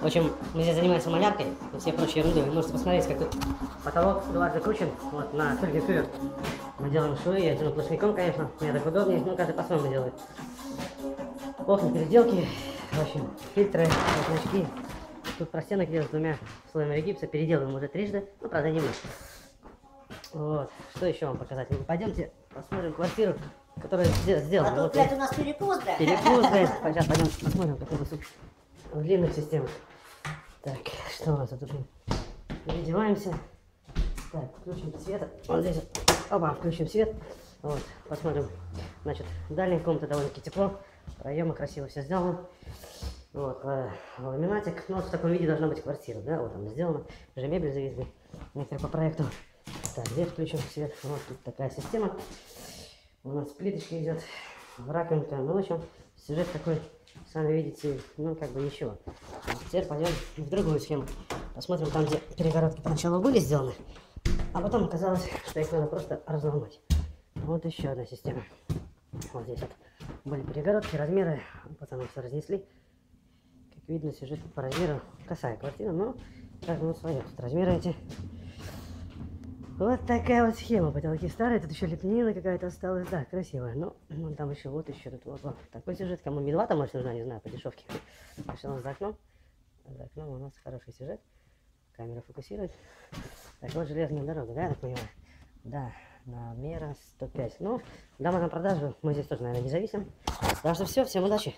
В общем, мы здесь занимаемся маляркой и все прочие ерунды. Вы можете посмотреть, как тут потолок дважды кручен, вот, на столько фюр. Мы делаем швы, я делаю плашмяком, конечно, мне так удобнее, ну, каждый по-своему делает. Окна, переделки, в общем, фильтры, вот, значки. Тут простенок идет с двумя слоями гипса, переделываем уже трижды, ну, правда, не мы. Вот, что еще вам показать? Ну, пойдемте посмотрим квартиру, которая сдел- сделана. А тут, Вот блядь, у нас перекус, блядь. Перекус, блядь. Сейчас пойдем посмотрим, какой суп в длинных системах. Так, что у нас тут? Переодеваемся. Так, включим свет. Вот здесь. Оба, включим свет. Вот, посмотрим. Значит, дальняя комната довольно-таки тепло. Проемы красиво все сделано. Вот, э, ламинатик. Ну, вот в таком виде должна быть квартира, да? Вот там сделано. Уже мебель завезли. Некоторые по проекту. Так, здесь включим свет. Вот тут такая система. У нас плиточка идет, раковинка. Ну, в общем, сюжет такой, сами видите, ну, как бы ничего. Теперь пойдем в другую схему. Посмотрим там, где перегородки поначалу были сделаны, а потом оказалось, что их надо просто разломать. Вот еще одна система. Вот здесь вот были перегородки, размеры, потом все разнесли. Как видно, сюжет по размеру косая квартира, но каждому свое. Размеры эти вот такая вот схема. Потолки старые, тут еще лепнина какая-то осталась. Да, красивая. Но вон там еще, вот еще тут вот, вот. Такой сюжет, кому медвата, может, нужна, не знаю, по дешевке. Что у нас за окном? За окном у нас хороший сюжет. Камера фокусирует. Так, вот железная дорога, да, я так понимаю? Да, на мера 105. Ну, дома на продажу, мы здесь тоже, наверное, не зависим. Так что все, всем удачи.